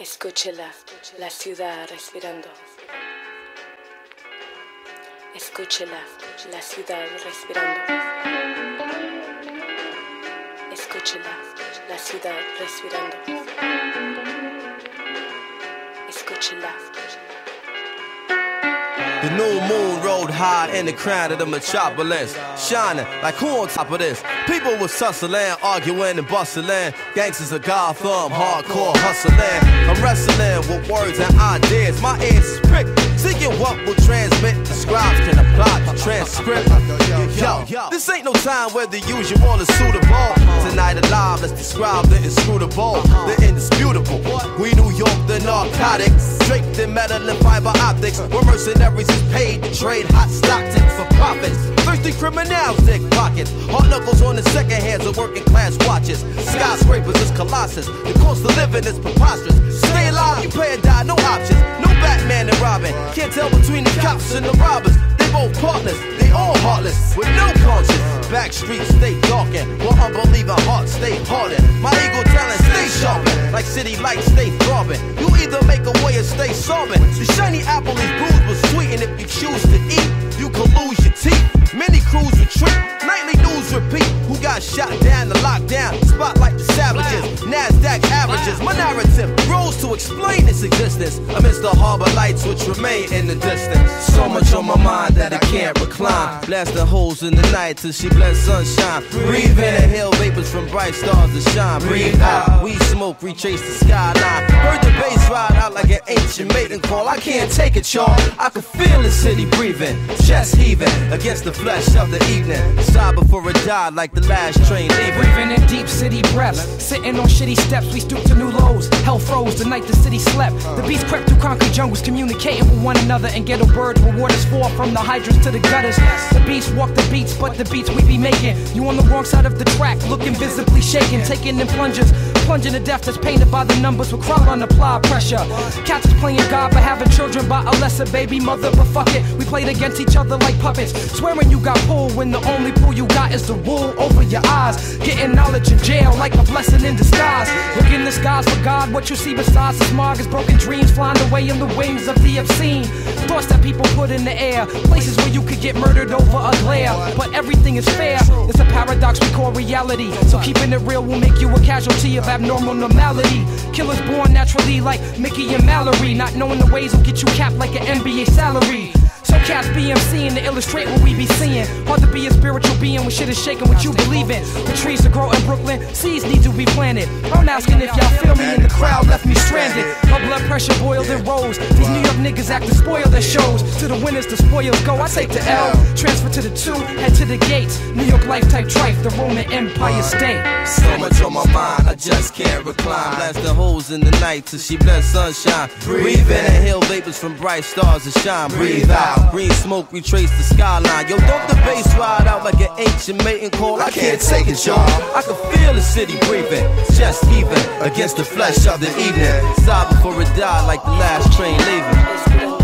Escúchela, la ciudad respirando. Escúchela, la ciudad respirando. Escúchela, la ciudad respirando. Escúchela. The new moon rode high in the crown of the metropolis, shining like who on top of this? People was tussling, arguing and bustling. Gangsters of Gotham, hardcore hustling. I'm wrestling with words and ideas. My ears is pricked, seeking what will transmit. The scribes can apply transcript. Yo, this ain't no time where the usual is suitable. Uh-huh. Tonight alive, let's describe the inscrutable, uh-huh. the indisputable. We New York, the narcotics, draped in metal and fiber optics. We're mercenaries is paid to trade hot Stockton for profits. Thirsty criminals dick pockets. Hard knuckles on the second hands of working class watches. Skyscrapers is colossus. The cost of living is preposterous. Stay alive, you pay or die, no options. No Batman and Robin. Can't tell between the cops and the robbers. Both partners, they all heartless, with no conscience. Back streets stay darkened, while unbelieving hearts stay hardened. My ego talent stay sharpened, like city lights stay throbbing. You either make a way or stay sobbing. The shiny apple is bruised but sweet, and if you choose to eat, you can lose your teeth. Many crews retreat, nightly news repeat. Who got shot down, the lockdown, spotlight the savages, NASDAQ averages. My narrative grows to explain its existence amidst the harbor lights which remain in the distance. So much on my mind that I can't recline. Blasting holes in the night till she bless sunshine. Breathe in, the inhale vapors from bright stars that shine. Breathe out, we smoke, retrace the skyline. Heard the bass ride out like an ancient mating call. I can't take it, y'all. I can feel the city breathing, chest heaving against the flesh of the evening. Sigh before it died like the last train leaving. Breathing in deep city breaths, sitting on shitty steps, we stoop to new lows. Hell froze the night the city slept. The beast crept through concrete jungles, communicating with one another and ghetto birds where waters fall from the hydrants to the gutters. The beast walk the beats, but the beats we be making. You on the wrong side of the track, looking visibly shaken, taking in plungers. Plunging to death that's painted by the numbers with crowd on apply pressure. Cats is playing God for having children by a lesser baby mother, but fuck it, we played against each other like puppets. Swearing you got pulled when the only pull you got is the wool over your eyes. Getting knowledge in jail like a blessing in disguise. Look in the skies for God, what you see besides the smog is broken dreams flying away in the wings of the obscene. Thoughts that people put in the air, places where you could get murdered over a glare. But everything is fair, it's a paradox we call reality. So keeping it real will make you a casualty of abnormal normality. Killers born naturally like Mickey and Mallory, not knowing the ways will get you capped like an NBA salary. Cats BMCing to illustrate what we be seeing. To be a spiritual being when shit is shaking what you believe in. The trees to grow in Brooklyn, seeds need to be planted. I'm asking if y'all feel me and the crowd left me stranded. My blood pressure boiled and rose. These New York niggas act to spoil their shows. To the winners, the spoils go. I take the L, transfer to the two, head to the gates. New York life type trife, the Roman Empire state. So much on my mind, I just can't recline. Blasting holes in the night till she bless sunshine. Breathe in, inhale vapors from bright stars that shine. Breathe out, green smoke, retrace the skyline. Yo, don't the bass ride out like an ancient mating call. I can't take it, y'all. I can feel the city breathing, chest heaving against the flesh of the evening. Sigh before it died like the last train leaving. Yo,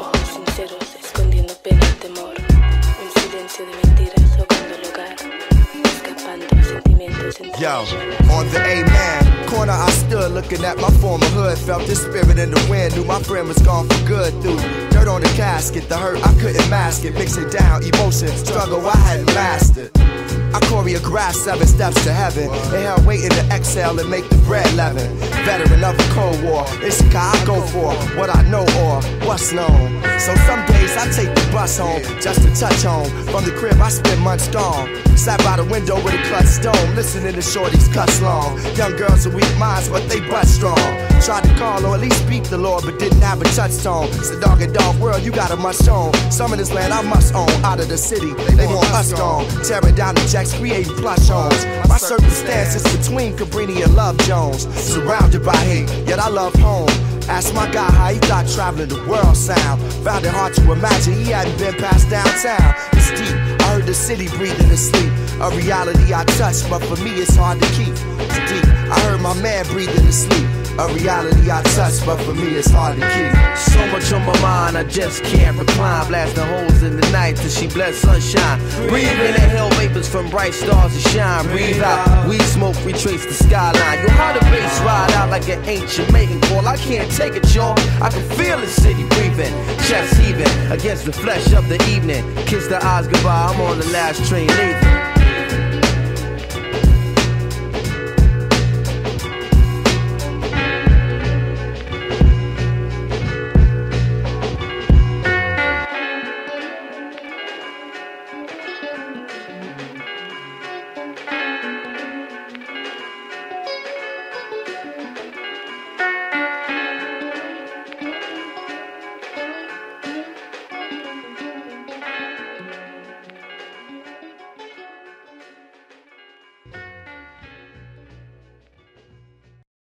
ojos sinceros, escondiendo pena y temor. Un silencio de mentiras ahogando el hogar, escapando sentimientos entre Yo, ellos. on the A-man corner I stood looking at my former hood. Felt this spirit in the wind, knew my friend was gone for good. Through dirt on the casket, the hurt I couldn't mask it. Mix it down, emotion, struggle I hadn't mastered. I choreographed seven steps to heaven. Inhale, waiting to exhale and make the bread leaven. Veteran of the Cold War, it's the guy I go for what I know or what's known. So some days I take the bus home just to touch home. From the crib I spend months gone. Sat by the window with a clutch stone, listening to shorties cuss long. Young girls with weak minds, but they butt strong. Tried to call or at least speak the Lord, but didn't have a touch tone. It's a dog and dog world, you got a must own. Some of this land I must own. Out of the city, they want us gone. Tearing down the jacks, creating plush homes. My circumstances between Cabrini and Love Jones. Surrounded by hate, yet I love home. Asked my guy how he thought traveling the world sound. Found it hard to imagine he hadn't been past downtown. It's deep. I heard the city breathing in sleep. A reality I touch, but for me it's hard to keep. It's deep. I heard my man breathing in sleep. A reality I touch, but for me it's hard to keep. So much on my mind, I just can't recline. Blasting holes in the night till she bless sunshine. Breathe in the hell vapors from bright stars to shine. Breathe out, weed smoke, retrace the skyline. Yo, how the bass ride out like an ancient mating call. I can't take it, y'all. I can feel the city breathing, chest heaving against the flesh of the evening. Kiss the eyes goodbye, I'm on the last train leaving.